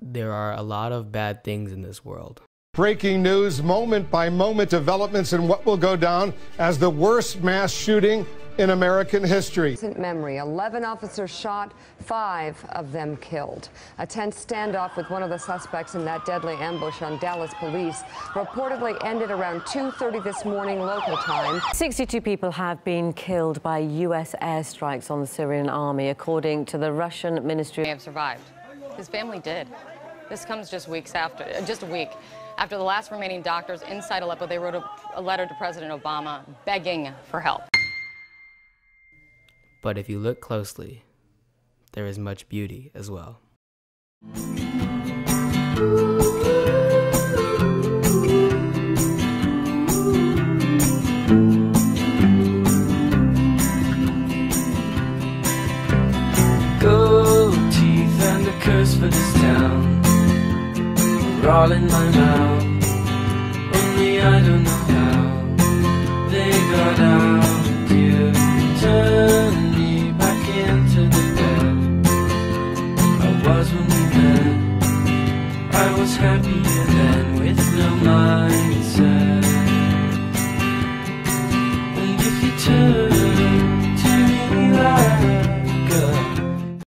there are a lot of bad things in this world. Breaking news, moment by moment developments in what will go down as the worst mass shooting in American history. Recent memory 11 officers shot, five of them killed. A tense standoff with one of the suspects in that deadly ambush on Dallas police reportedly ended around 2.30 this morning local time. 62 people have been killed by U.S. airstrikes on the Syrian army, according to the Russian Ministry. May have survived. His family did. This comes just weeks after, just a week after the last remaining doctors inside Aleppo, they wrote a, a letter to President Obama begging for help. But if you look closely, there is much beauty as well. For this town are all in my mouth. Only I don't know how they got out. You turn me back into the bed I was when we met. I was happier then with no mind.